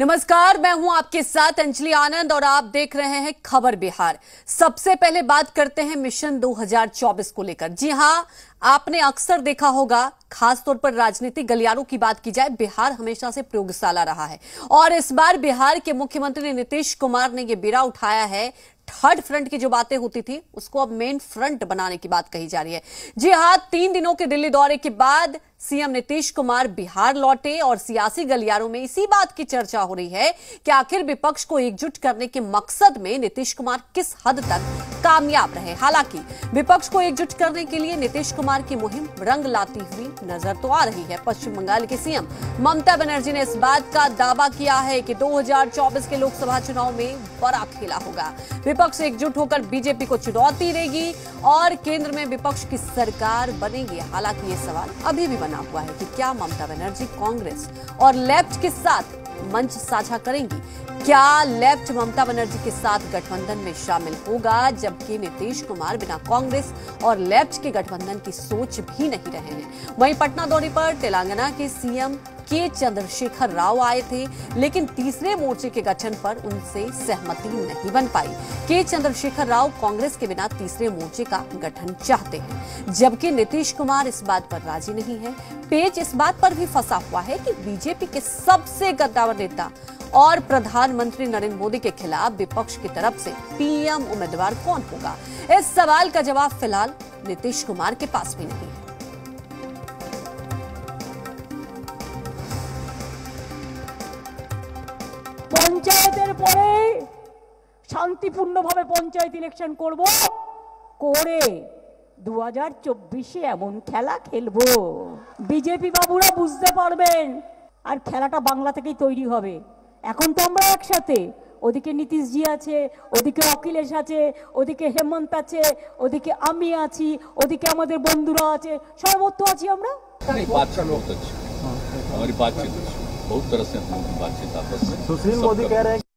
नमस्कार, मैं हूँ आपके साथ अंजलि आनंद और आप देख रहे हैं खबर बिहार। सबसे पहले बात करते हैं मिशन 2024 को लेकर। जी हाँ, आपने अक्सर देखा होगा, खासतौर पर राजनीतिक गलियारों की बात की जाए, बिहार हमेशा से प्रयोगशाला रहा है। और इस बार बिहार के मुख्यमंत्री नीतीश कुमार ने यह बीरा उठाया है, थर्ड फ्रंट की जो बातें होती थी, उसको अब मेन फ्रंट बनाने की बात कही जा रही है। जी हाँ, तीन दिनों के दिल्ली दौरे के बाद सीएम नीतीश कुमार बिहार लौटे और सियासी गलियारों में इसी बात की चर्चा हो रही है कि आखिर विपक्ष को एकजुट करने के मकसद में नीतीश कुमार किस हद तक कामयाब रहे। हालाँकि, विपक्ष को एकजुट करने के लिए नीतीश कुमार की मुहिम रंग लाती हुई नज़र तो आ रही है। पश्चिम बंगाल के सीएम ममता बनर्जी ने इस बात का दावा किया है कि 2024 के लोकसभा चुनाव में बड़ा खेला होगा। विपक्ष एकजुट होकर बीजेपी को चुनौती देगी और केंद्र में विपक्ष की सरकार बनेगी। हालाँकि ये सवाल अभी भी बना हुआ है कि क्या ममता बनर्जी कांग्रेस और लेफ़्ट के साथ मंच साझा करेंगी? क्या लेफ़्ट ममता बनर्जी के साथ गठबंधन में शामिल होगा, जबकि नीतीश कुमार बिना कांग्रेस और लेफ़्ट के गठबंधन की सोच भी नहीं रहे हैं? वहीं पटना दौरे पर तेलंगाना के सीएम के चंद्रशेखर राव आए थे, लेकिन तीसरे मोर्चे के गठन पर उनसे सहमति नहीं बन पाई। के चंद्रशेखर राव कांग्रेस के बिना तीसरे मोर्चे का गठन चाहते हैं, जबकि नीतीश कुमार इस बात पर राज़ी नहीं है। पेज इस बात पर भी फंसा हुआ है कि बीजेपी के सबसे गद्दावर नेता और प्रधानमंत्री नरेंद्र मोदी के खिलाफ विपक्ष की तरफ़ से पीएम उम्मीदवार कौन होगा? इस सवाल का जवाब फ़िलहाल नीतीश कुमार के पास भी नहीं है। পঞ্চায়েতের পরে শান্তিপূর্ণভাবে পঞ্চায়েত ইলেকশন করব, করে দু হাজার চব্বিশে এমন খেলা খেলব। বিজেপি বাবুরা বুঝতে পারবেন, আর খেলাটা বাংলা থেকেই তৈরি হবে। এখন তো আমরা একসাথে, ওদিকে নীতিশজি আছে, ওদিকে অখিলেশ আছে, ওদিকে হেমন্ত আছে, ওদিকে আমি আছি, ওদিকে আমাদের বন্ধুরা আছে, সর্বত্র আছি আমরা। बहुत तरह से हम बातचीत आपस में सुशील मोदी कह रहे हैं